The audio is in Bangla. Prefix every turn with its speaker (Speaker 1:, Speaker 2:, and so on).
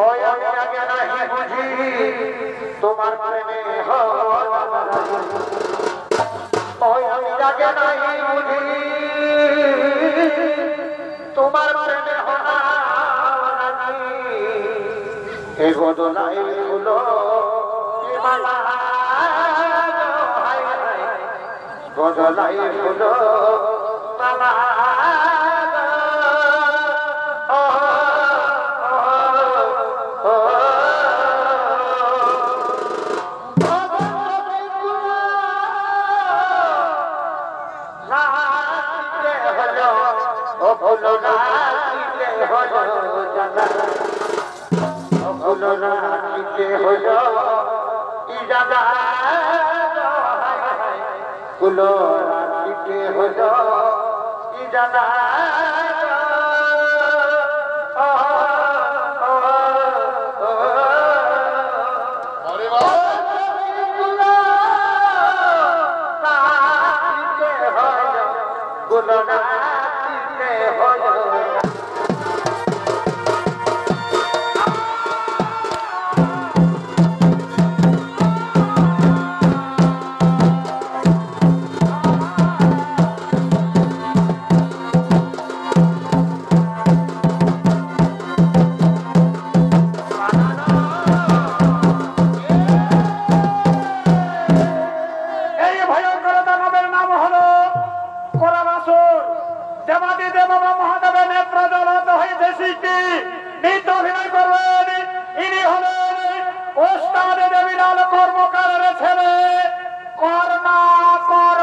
Speaker 1: ওই আমি আগে নাহি বুঝি। তোমার প্রেমে ওই আমি আগে নাহি বুঝি। তোমার প্রেমে হওয়া এ বদলাই হলো হায় হায় বদলাই হলো ইজাদা হলো দিতে হলো ইজাদা গুলো
Speaker 2: দেবাদি দেব মহাদেবের নেত্র জ্বলত হয়েছে শিল্পী নৃত্য অভিনয় করবেন। ইনি হলেন ওস্তাদ দেবীলাল কর্মকারের ছেলে। কর্মকার